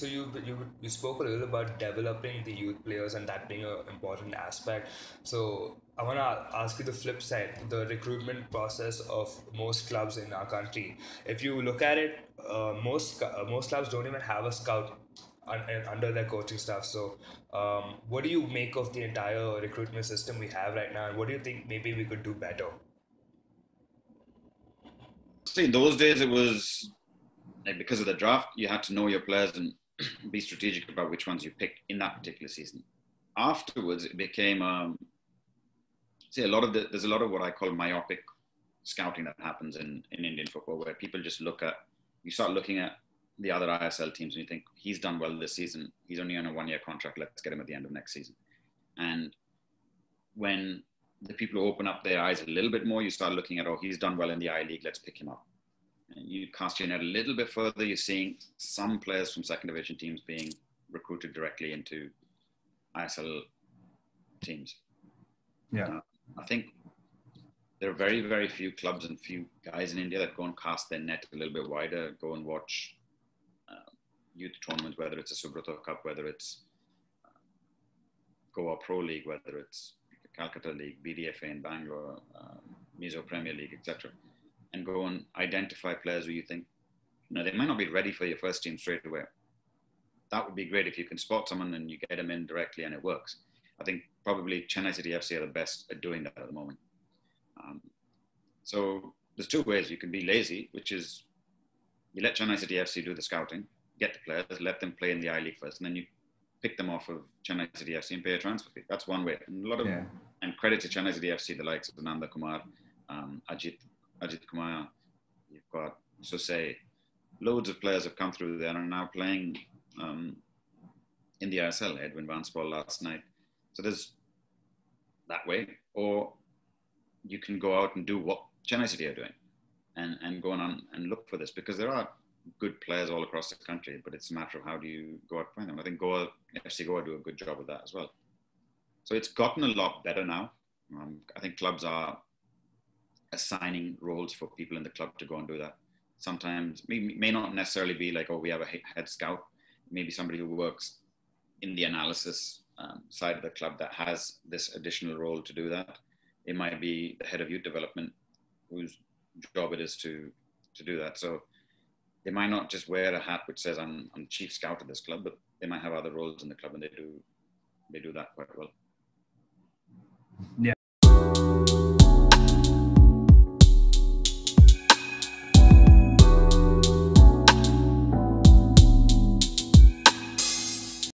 so you you you spoke a little about developing the youth players and that being an important aspect. So I want to ask you the flip side, the recruitment process of most clubs in our country. If you look at it, uh, most uh, most clubs don't even have a scout un- under their coaching staff. So, um, what do you make of the entire recruitment system we have right now, and what do you think maybe we could do better? See, those days, it was like because of the draft, you had to know your players and be strategic about which ones you pick in that particular season. Afterwards, it became um, see a lot of the, there's a lot of what I call myopic scouting that happens in, in Indian football, where people just look at you start looking at the other ISL teams and you think he's done well this season. He's only on a one year contract. Let's get him at the end of next season. And when the people open up their eyes a little bit more, you start looking at, oh, he's done well in the I League. Let's pick him up. And you cast your net a little bit further. You're seeing some players from second division teams being recruited directly into ISL teams. Yeah. Uh, I think there are very, very few clubs and few guys in India that go and cast their net a little bit wider, go and watch youth tournaments, whether it's a Subrata Cup, whether it's uh, Goa Pro League, whether it's Calcutta League, BDFA in Bangalore, um, Mizo Premier League, etc., and go and identify players who you think, you know, they might not be ready for your first team straight away. That would be great if you can spot someone and you get them in directly and it works. I think probably Chennai City FC are the best at doing that at the moment. Um, so there's two ways. You can be lazy, which is you let Chennai City FC do the scouting, get the players, let them play in the I League first, and then you pick them off of Chennai City FC and pay a transfer fee. That's one way. And a lot of yeah. and credit to Chennai City FC, the likes of Nanda Kumar, um, Ajit, Ajit Kumar, you've got Susay. Loads of players have come through there and are now playing um, in the ISL. Edwin Vanspaul last night. So there's that way, or you can go out and do what Chennai City are doing, and and go on and look for this because there are good players all across the country, but it's a matter of how do you go out and find them. I think Goa, FC Goa do a good job of that as well. So it's gotten a lot better now. Um, I think clubs are assigning roles for people in the club to go and do that. Sometimes may, may not necessarily be like, oh, we have a head scout. Maybe somebody who works in the analysis um, side of the club that has this additional role to do that. It might be the head of youth development, whose job it is to to do that. So they might not just wear a hat which says I'm, I'm chief scout of this club, but they might have other roles in the club and they do they do that quite well.